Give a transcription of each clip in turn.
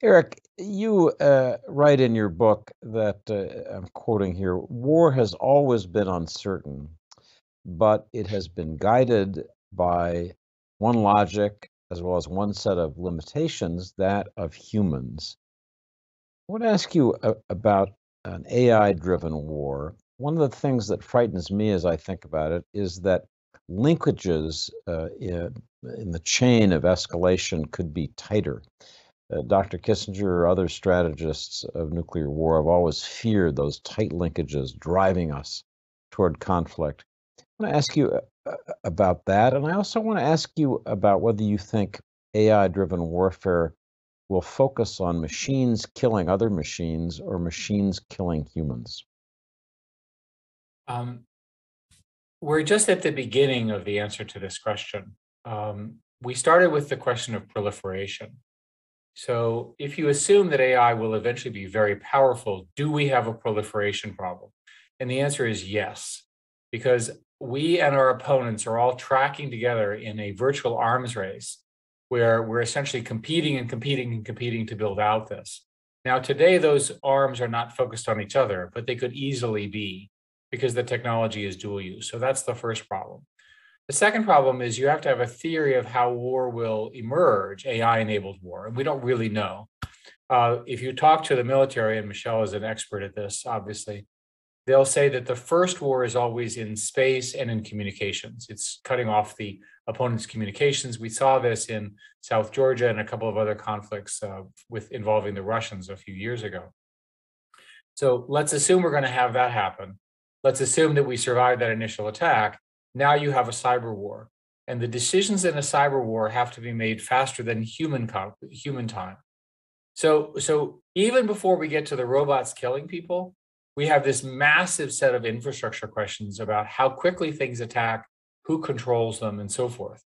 Eric, you uh, write in your book that uh, I'm quoting here war has always been uncertain, but it has been guided by one logic as well as one set of limitations that of humans. I want to ask you a, about an AI driven war. One of the things that frightens me as I think about it is that linkages uh, in, in the chain of escalation could be tighter. Uh, Dr. Kissinger or other strategists of nuclear war have always feared those tight linkages driving us toward conflict. I want to ask you uh, uh, about that. And I also want to ask you about whether you think AI driven warfare will focus on machines killing other machines or machines killing humans. Um, we're just at the beginning of the answer to this question. Um, we started with the question of proliferation. So if you assume that AI will eventually be very powerful, do we have a proliferation problem? And the answer is yes, because we and our opponents are all tracking together in a virtual arms race where we're essentially competing and competing and competing to build out this. Now, today, those arms are not focused on each other, but they could easily be because the technology is dual use. So that's the first problem. The second problem is you have to have a theory of how war will emerge, AI enabled war, and we don't really know. Uh, if you talk to the military, and Michelle is an expert at this, obviously, they'll say that the first war is always in space and in communications. It's cutting off the opponent's communications. We saw this in South Georgia and a couple of other conflicts uh, with involving the Russians a few years ago. So let's assume we're going to have that happen. Let's assume that we survive that initial attack. Now you have a cyber war. And the decisions in a cyber war have to be made faster than human, human time. So, so even before we get to the robots killing people, we have this massive set of infrastructure questions about how quickly things attack, who controls them, and so forth.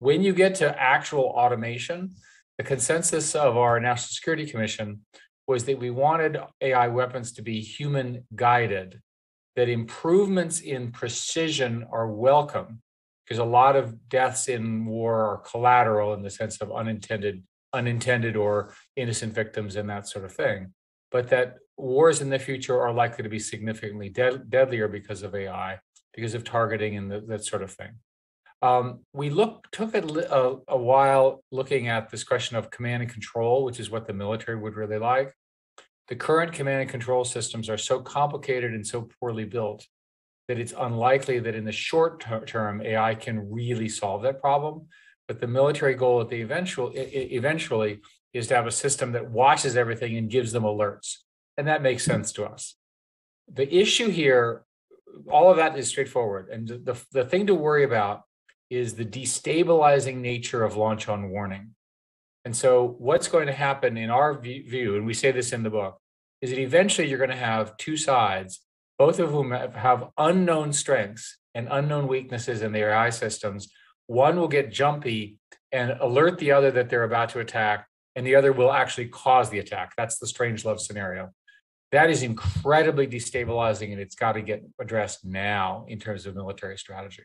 When you get to actual automation, the consensus of our National Security Commission was that we wanted AI weapons to be human guided that improvements in precision are welcome because a lot of deaths in war are collateral in the sense of unintended unintended or innocent victims and that sort of thing. But that wars in the future are likely to be significantly deadlier because of ai because of targeting and the, that sort of thing. Um, we look took a, a, a while looking at this question of command and control which is what the military would really like the current command and control systems are so complicated and so poorly built that it's unlikely that in the short term AI can really solve that problem. But the military goal at the eventual eventually is to have a system that watches everything and gives them alerts, and that makes sense to us. The issue here, all of that is straightforward, and the the thing to worry about is the destabilizing nature of launch on warning. And so, what's going to happen in our view, and we say this in the book, is that eventually you're going to have two sides, both of whom have unknown strengths and unknown weaknesses in their AI systems. One will get jumpy and alert the other that they're about to attack, and the other will actually cause the attack. That's the Strangelove scenario. That is incredibly destabilizing, and it's got to get addressed now in terms of military strategy.